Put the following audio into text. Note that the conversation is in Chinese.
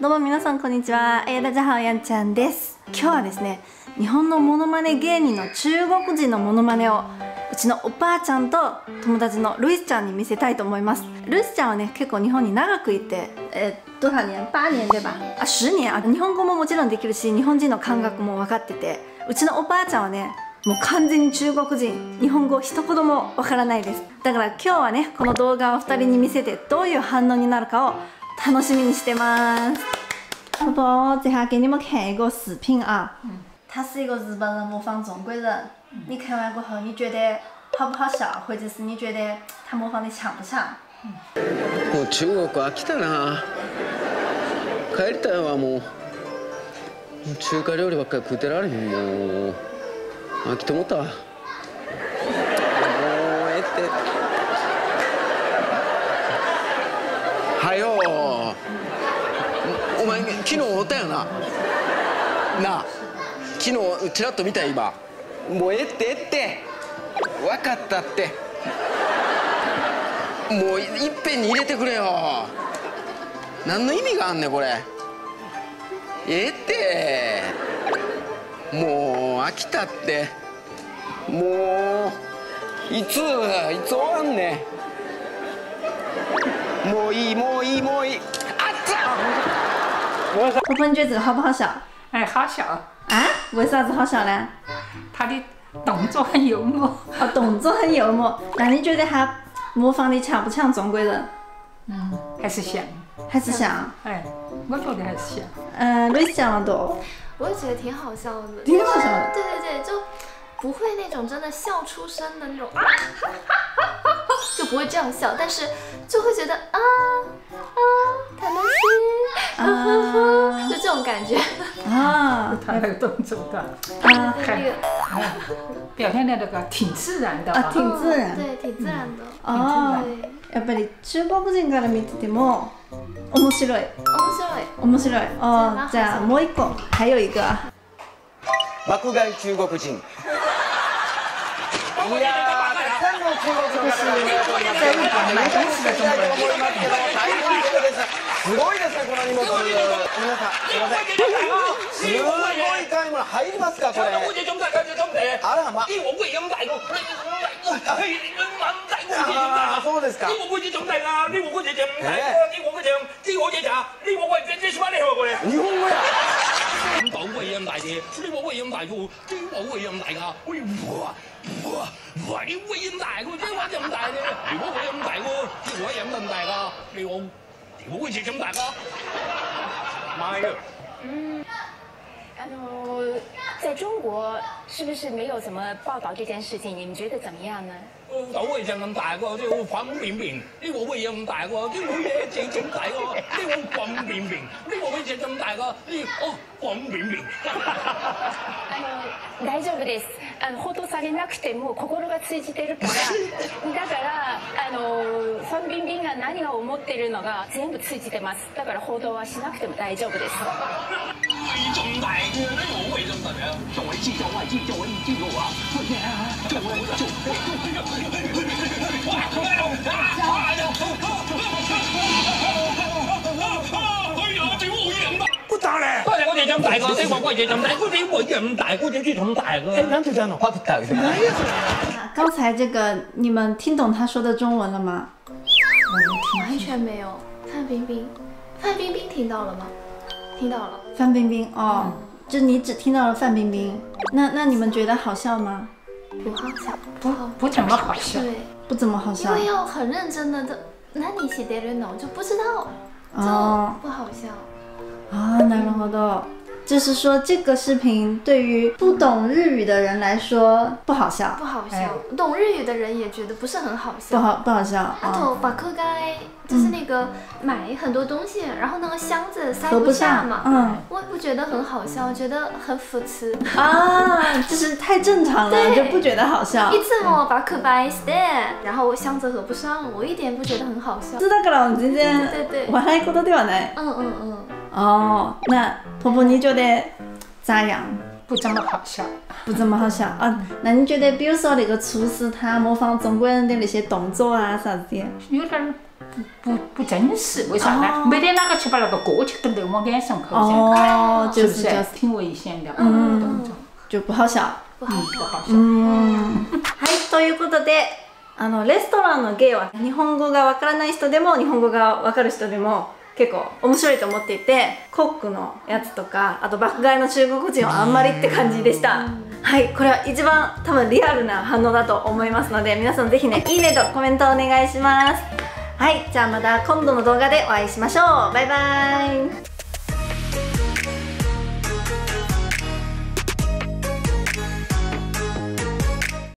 どうも皆さんこんにちは。えー、大家好、やんちゃんです。今日はですね、日本のモノマネ芸人の中国人のモノマネをうちのおばあちゃんと友達のルイスちゃんに見せたいと思います。ルイスちゃんはね、結構日本に長くいて、えー、多少年 ?8 年对吧？あ、10年あ、日本語ももちろんできるし、日本人の感覚も分かってて、うちのおばあちゃんはね、もう完全に中国人日本語一言もわからないですだから今日はねこの動画を2人に見せてどういう反応になるかを楽しみにしてます宝宝等下给你们看一个视频啊他是一个日本人模仿中国人你看完过后你觉得好不好笑或者是你觉得他模仿的强不强もう中国飽きたな帰りたいわもうもう中華料理ばっかり食うてられへんもう飽きてもったわもうええってはよおお 前昨日おったよな。なあ。昨日ちらっと見た今。もうええってえって。分かったって。もういっぺんに入れてくれよ。何の意味があんねんこれ。ええって。もう飽きたって。もういついつ終わんねん。もういいもういいもういい。あっつ婆婆你觉得这个好不好笑？哎，好笑，啊？为啥子好笑呢？他的动作很幽默。哦动作很幽默。那你觉得他模仿的强不强中国人嗯，还是像。还是像？哎，我觉得还是像。嗯类似像了多。我也觉得挺好笑的，挺好笑的。对对对，就不会那种真的笑出声的那种。啊，就不会这样笑，但是就会觉得啊啊，他们心，啊。就这种感觉。啊他那个动作的，啊对那个哎，表现的那个挺自然。的啊挺自然对，挺自然的。あ对，やっぱり中国人から見てても面白い。面白い。面白い。あー。じゃあもう一個。还有一个爆買い中国人。いやーたくさんの中国の方がます。在日本买东西的中国人思いますけども大変なことです。すごいですねこの荷物皆さんすいませんすごい買い物入りますかこれ我这种大个就咁嘅，あらま呢我會咁大個，哎，你咁大個這種あ大ーそうですか呢我會這種大個，呢我這種大個，呢我這種，呢我這隻，呢我會這這什麼嚟過嚟？日本語や咁到會咁大嘅，呢我會咁大個，呢我會咁大㗎，喂哇哇哇！你會咁大個，呢我咁大嘅，如果會咁大個，呢我咁咁大㗎，你我我會這種大㗎， うん。あのー在中国是不是没有怎么报道这件事情？你们覺得怎麼樣呢？咁大個，即係粉面面；呢咁大個，啲冇嘢整整大個；呢個粉面面；呢咁大個，呢哦粉面面。あの大丈夫です。あの報道されなくても心が通じてるから、だからあのファンビンビンが何を思ってるのが全部通じてます。だから報道はしなくても大丈夫です。會咁大嘅，呢個會咁大嘅，作為知作為知作為知嘅話，作為做。不打咧多謝我哋咁大個，你話我哋咁大個，你會咁大個，點知咁大個？なんて言ったのパクった刚才这个你们听懂他说的中文了吗完全没有。范冰冰，范冰冰听到了吗？ 听到了。范冰冰哦就你只听到了范冰冰那那你们觉得好笑吗不好笑，不好。不怎么好笑。对，不怎么好因笑为要很认真的，这那你写的人呢，我就不知道，哦就不好笑。啊なるほど 就是说这个视频对于不懂日语的人来说不好笑不好哎笑，懂日语的人也觉得不是很好不笑。好不好笑啊，哦头把课该就是那个买很多东西，然后那个箱子塞合不上下嘛，嗯我不觉得很好笑，我觉得很讽刺。啊就是太正常了对就不觉得好笑いつもバックバイして、然后箱子合不上，我一点不觉得很好笑。这だから全然对对对笑い事ではない嗯嗯嗯， 哦那婆婆你觉得咋样不怎么好笑。不怎么好笑啊？那你觉得，比如说那个厨师他模仿中国人的那些动作啊啥子的，有点儿 不不真实，为啥呢？没得哪个去把那个过去跟在我脸上口噻，哦，是不是就是就是挺危险的？嗯，动作，就不好笑。嗯，不好笑。はい、ということで、あのレストランの芸は日本語がわからない人でも日本語がわかる人でも 結構面白いと思っていて、コックのやつとか、あと爆買いの中国人はあんまりって感じでした。はい、これは一番多分リアルな反応だと思いますので、皆さんぜひね、いいねとコメントお願いします。はい、じゃあまた今度の動画でお会いしましょう。バイバイ。